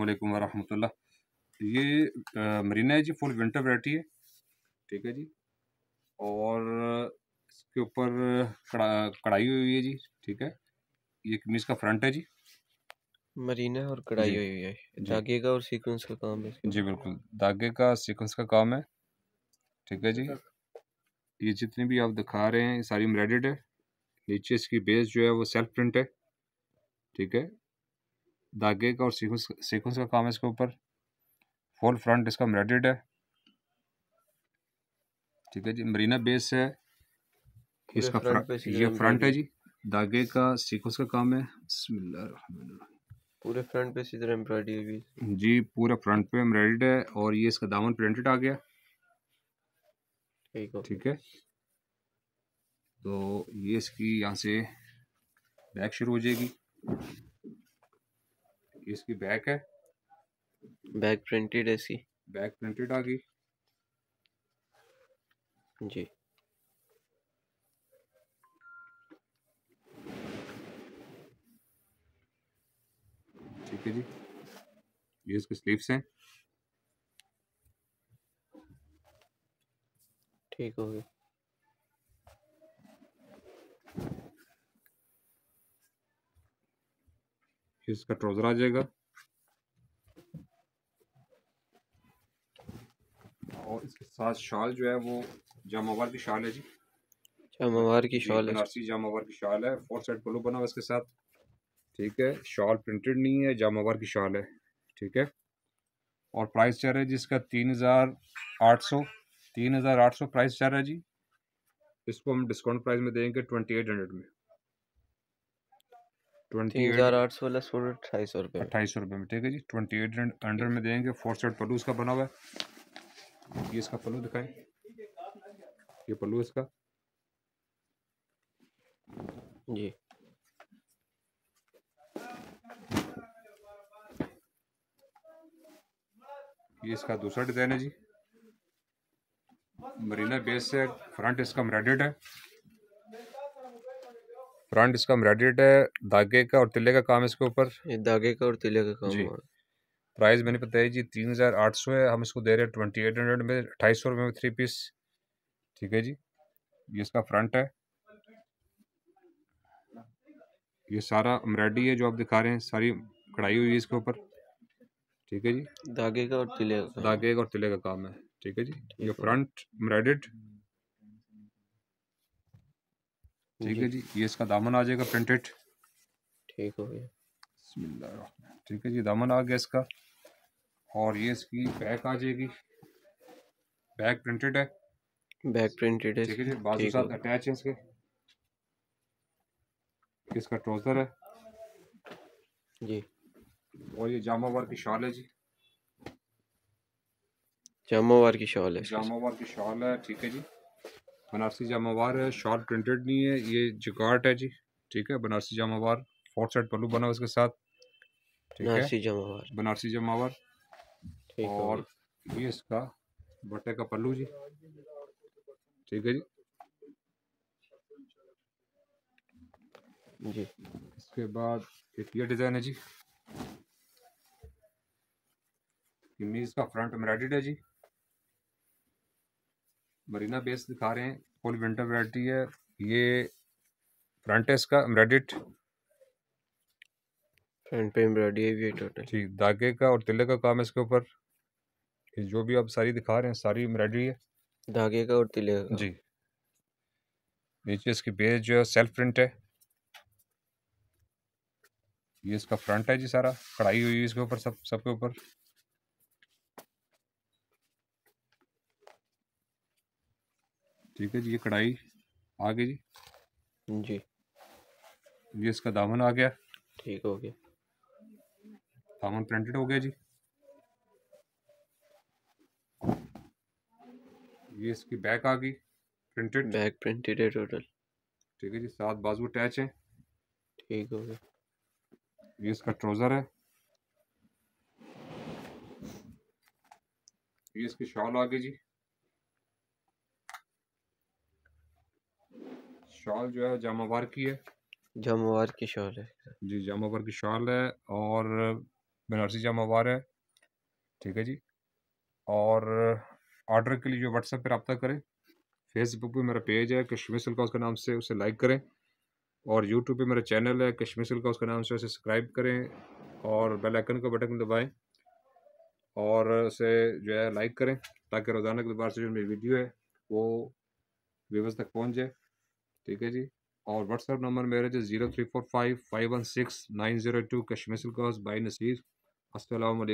वालेकुम वरहमतुल्लाह। ये मरीना है जी फुल विंटर वैरायटी है। ठीक है जी। और इसके ऊपर कड़ा कढ़ाई हुई है जी। ठीक है। ये कमीज़ का फ्रंट है जी। मरीना और कढ़ाई हुई है। धागे का और सीक्वेंस का काम है जी बिल्कुल। धागे का सीक्वेंस का काम है। ठीक है जी। ये जितने भी आप दिखा रहे हैं ये सारी एम्ब्रॉयडर्ड है। नीचे इसकी बेस जो है वो सेल्फ प्रिंट है। ठीक है। धागे का और सीक्वेंस सीक्वेंस का काम है इसके ऊपर। फुल फ्रंट इसका एम्ब्रॉयडर्ड है। ठीक है जी मरीना बेस है। इसका फ्रंट फ्र, ये फ्रंट है जी। धागे का सीक्वेंस का काम है। पूरे फ्रंट पे सीजर एम्ब्रॉयडरी हुई है जी पूरा फ्रंट पे एम्ब्रॉयडर्ड है और ये इसका दामन प्रिंटेड आ गया। ठीक है। तो ये इसकी यहाँ से बैक शुरू हो जाएगी। इसकी बैक है। बैक प्रिंटेड है इसकी। बैक प्रिंटेड आ गई। जी। ठीक है जी। ये इसके स्लीव्स हैं। ठीक हो गया इसका ट्राउज़र आ जाएगा। और इसके साथ शाल जो है वो जामावार की शाल है जी। जामावार की शाल है। बनारसी जामावार की शाल है। फोर साइड पल्लू बना हुआ इसके साथ। ठीक है शॉल प्रिंटेड नहीं है जामावार की शाल है। ठीक है और प्राइस चल रहा है जिसका तीन हज़ार आठ सौ। तीन हज़ार आठ सौ प्राइस चल रहा है जी। इसको हम डिस्काउंट प्राइस में देंगे ट्वेंटी एट हंड्रेड में। ट्वेंटी हज़ार आठ सौ प्लस फोर अट्ठाईस सौ रुपये में अट्ठाईस सौ रुपये में ठीक है जी? ट्वेंटी एट हंड्रेड में देंगे फोर साइड पल्लू इसका बना हुआ है। ये इसका पल्लू दिखाएँ। ये पल्लू इसका। जी। ये इसका दूसरा डिज़ाइन है जी। मरीना बेस से फ्रंट इसका एम्ब्रॉयडर्ड है। फ्रंट इसका एम्ब्रॉयडर्ड है धागे का और तिल्ले का काम इसके ऊपर। धागे का और तिले का काम जी। प्राइस मैंने बताया जी तीन हज़ार आठ सौ है हम इसको दे रहे हैं ट्वेंटी एट हंड्रेड में अट्ठाईस सौ रुपये में थ्री पीस ठीक है जी ये इसका फ्रंट है। ये सारा एम्ब्रॉयडरी है जो आप दिखा रहे हैं सारी कढ़ाई हुई है इसके ऊपर। ठीक है जी। धागे का और तिले का। धागे का और तिले का काम है। ठीक है जी ये। फ्रंट एम्ब्रॉयडर्ड ठीक है जी ये इसका दामन आ जाएगा प्रिंटेड ठीक हो गया। ठीक है जी दामन आ गया इसका। और ये इसकी बैक आ जाएगी। बैक प्रिंटेड है। बैक प्रिंटेड है। ठीक है जी बाजू साथ अटैच है इसके। इसका ट्राउज़र है। जी। और ये जामावार की शाल है जी। जामावार की शॉल है। जामावार की शाल है ठीक है जी। बनारसी जामावार है शाल प्रिंटेड नहीं है ये जिकार्ट है जी ठीक है बनारसी जामावार फोर्थ साइड पल्लू बना इसके साथ ठीक है जामावार बनारसी जामावार और ये इसका बट्टे का पल्लू जी ठीक है जी। जी। इसके बाद एक ये डिज़ाइन है जी कमीज का फ्रंट एम्ब्रॉयडर्ड है जी। मरीना बेस दिखा रहे हैं फुल विंटर वैरायटी है। ये फ्रंट है इसका एम्ब्रॉयडर्ड फ्रंट पे एम्ब्रॉयडरी है ठीक धागे का और तिल्ले का काम है इसके ऊपर। जो भी आप सारी दिखा रहे हैं सारी एम्ब्रॉयडरी है। धागे का और तिले का। जी। नीचे इसकी बेस जो है सेल्फ प्रिंट है। ये इसका फ्रंट है जी सारा। कढ़ाई हुई है इसके ऊपर सब सबके ऊपर। ठीक है जी ये कढ़ाई आ गई जी। जी। ये इसका दामन आ गया। ठीक हो गया। दामन प्रिंटेड हो गया जी। ये इसकी बैक आ गई प्रिंटेड बैक प्रिंटेड है टोटल ठीक है जी सात बाजू अटैच है। ठीक हो गया। ये इसका ट्राउज़र है। ये इसकी शॉल आ गई जी। शॉल जो है जामावार की है। जामावार की शॉल है। जी जामावार की शॉल है और बनारसी जामावार है। ठीक है जी। और ऑर्डर के लिए जो व्हाट्सएप पर रब्ता करें फेसबुक पे मेरा पेज है कश्मीर सिल्क हाउस के नाम से उसे लाइक करें और यूट्यूब पे मेरा चैनल है कश्मीर सिल्क हाउस के नाम से उसे सब्सक्राइब करें और बेल आइकन का बटन दबाएँ और उसे जो है लाइक करें ताकि रोज़ाना के दोबारा से जो मेरी वीडियो है वो व्यूवर्स तक पहुँच जाए। ठीक है जी। और व्हाट्सएप नंबर मेरे जो zero three four five five one six nine zero two Kashmir by Naseer. Aslam